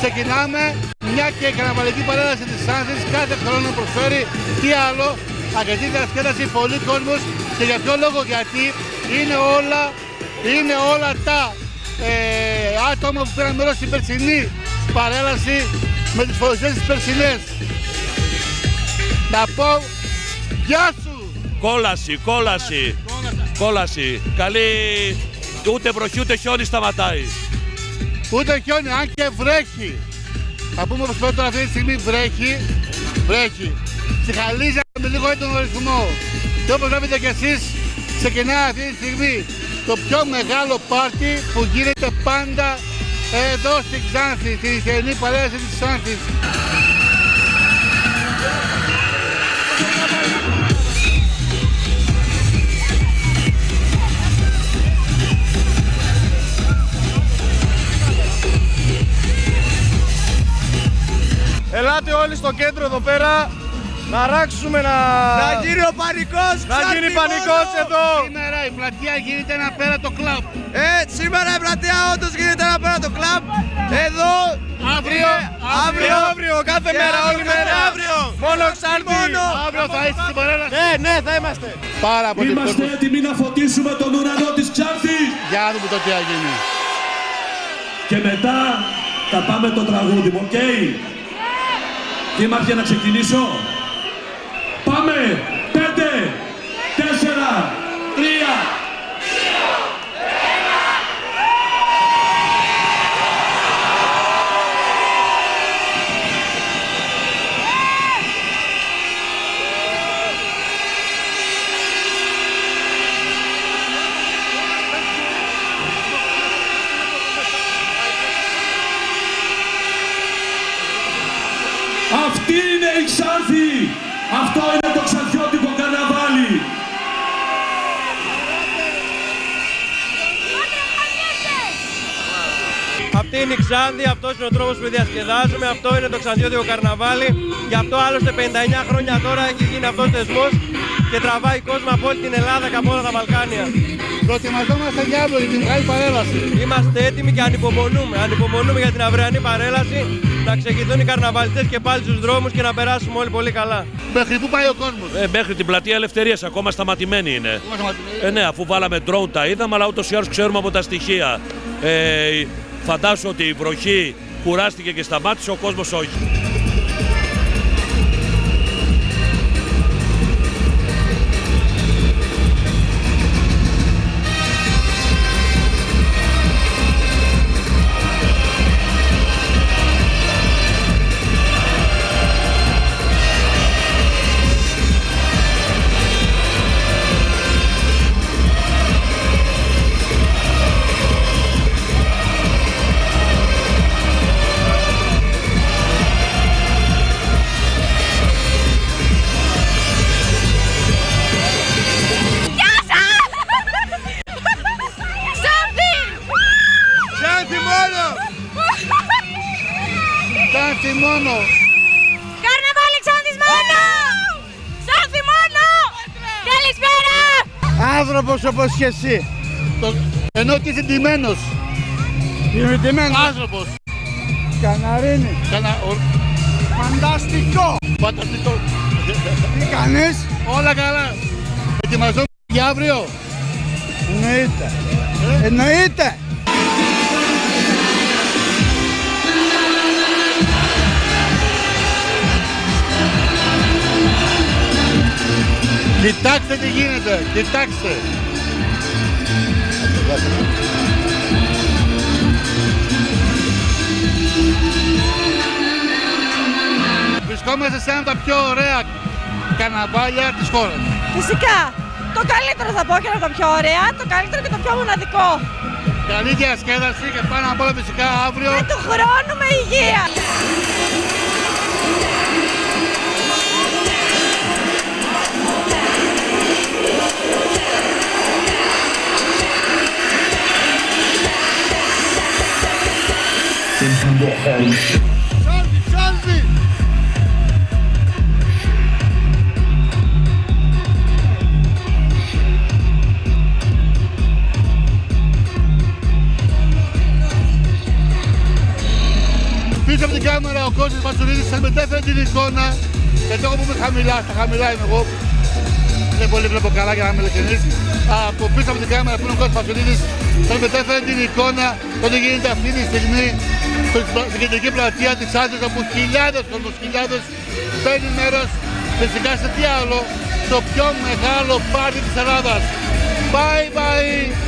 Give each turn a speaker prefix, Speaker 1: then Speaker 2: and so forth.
Speaker 1: ξεκινάμε μια και η καρναβαλική παρέλαση της Σάνθης κάθε χρόνο προσφέρει τι άλλο αρκετή διασκέδαση, πολύ κόσμος και για ποιο λόγο γιατί είναι όλα, είναι όλα τα ε, άτομα που πήραν μέρος στην περσινή παρέλαση με τις φορεσίες της περσινές. Να πω γεια σου!
Speaker 2: Κόλαση, κόλαση, κόλαση. Καλή, ούτε βροχή ούτε χιόνι σταματάει.
Speaker 1: Ούτε χιόνι, αν και βρέχει. Θα πούμε πως πρώτα αυτή τη στιγμή βρέχει, βρέχει. Στη Χαλίζα με λίγο έντονο ρυθμό. Και όπως βλέπετε και εσείς, ξεκινάει αυτή τη στιγμή το πιο μεγάλο πάρτι που γίνεται πάντα εδώ στην Ξάνθη, στην νυχτερινή παρέλαση της Ξάνθης.
Speaker 3: Ελάτε όλοι στο κέντρο εδώ πέρα να ράξουμε να...
Speaker 4: Να γίνει ο πανικός
Speaker 3: Να γίνει πανικός εδώ
Speaker 1: Σήμερα η πλατεία γίνεται ένα πέρα το κλαμπ.
Speaker 4: Ε, σήμερα η πλατεία όντως γίνεται ένα πέρα το κλαμπ Εδώ
Speaker 1: Αύριο,
Speaker 3: Αύριο, αύριο, κάθε μέρα, όλη μέρα
Speaker 4: αύριο.
Speaker 3: Μόνο Ξάνθη
Speaker 4: Μόνο.
Speaker 1: αύριο θα είστε στην παρέλαση.
Speaker 3: Ναι, ναι, θα είμαστε
Speaker 1: Πάρα πολύ
Speaker 5: Είμαστε
Speaker 1: κόσμο.
Speaker 5: έτοιμοι να φωτίσουμε τον ουρανό της Ξάνθης
Speaker 1: Για να δούμε το τι θα γίνει.
Speaker 5: και μετά θα πάμε το τραγούδι μου, οκ. Δήμαρχε να ξεκινήσω. Πάμε! Πέντε, τέσσερα, τρία, Αυτή είναι η Ξάνθη! Αυτό είναι το ξαντιώτικο καρναβάλι!
Speaker 3: Αυτή είναι η Ξάνθη, αυτός είναι ο τρόπος που διασκεδάζουμε, αυτό είναι το Ξαντιώτικο Καρναβάλι. Γι' αυτό άλλωστε 59 χρόνια τώρα έχει γίνει αυτός ο θεσμός και τραβάει κόσμο από όλη την Ελλάδα και από όλα τα Βαλκάνια.
Speaker 1: Προετοιμαζόμαστε για αύριο για την μεγάλη παρέλαση.
Speaker 3: Είμαστε έτοιμοι και ανυπομονούμε. Ανυπομονούμε για την αυριανή παρέλαση, να ξεκινούν οι καρναβαλιστές και πάλι στους δρόμους και να περάσουμε όλοι πολύ καλά.
Speaker 1: Μέχρι πού πάει ο κόσμος.
Speaker 2: Ε, μέχρι την πλατεία Ελευθερίας ακόμα σταματημένη είναι.
Speaker 1: Είμαστε ματιμένοι.
Speaker 2: Ε, ναι, αφού βάλαμε drone τα είδαμε, αλλά ούτως ή άλλως ξέρουμε από τα στοιχεία. Ε, φαντάσου ότι η βροχή κουράστηκε και σταμάτησε, ο κόσμος όχι.
Speaker 6: Ξάνθη
Speaker 4: μόνο
Speaker 1: Κάτι μόνο.
Speaker 6: Καρναβάλι Ξάνθης μόνο! Ξάνθη μόνο! Καλησπέρα!
Speaker 4: Άνθρωπος όπως και εσύ
Speaker 1: Το... Ενώ και είσαι ντυμένος.
Speaker 4: Είμαι τιμένος
Speaker 1: Άνθρωπος.
Speaker 4: Καναρίνη
Speaker 1: Κανα... Ο...
Speaker 4: Φανταστικό
Speaker 1: Φανταστικό.
Speaker 4: Τι κάνεις;
Speaker 1: Όλα καλά. Ετοιμαζόμαστε για αύριο.
Speaker 4: Εννοείται Εννοείται
Speaker 1: Κοιτάξτε τι γίνεται. Κοιτάξτε. Βρισκόμαστε σε ένα από τα πιο ωραία καναβάλια της χώρας.
Speaker 6: Φυσικά! Το καλύτερο θα πω και ένα από τα πιο ωραία, το καλύτερο και το πιο μοναδικό.
Speaker 1: Καλή διασκέδαση και πάνω απ' όλα φυσικά αύριο
Speaker 6: Και του χρόνου
Speaker 1: Πίσω από την κάμερα ο Κώστας Ματσουρίδης σας μετέφερε την εικόνα. Και που είμαι χαμηλά, στα χαμηλά είμαι εγώ. Δεν πολύ βλέπω καλά για να είμαι ειλικρινής. Από πίσω από την κάμερα που είναι ο Κώστας Ματσουρίδης σας μετέφερε την εικόνα το γίνεται αυτή τη στιγμή στην κεντρική πλατεία της Άντρας όπου χιλιάδες όμως χιλιάδες παίρνει μέρος φυσικά σε τι άλλο στο πιο μεγάλο πάρτι της Ελλάδας. Bye bye!